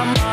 I'm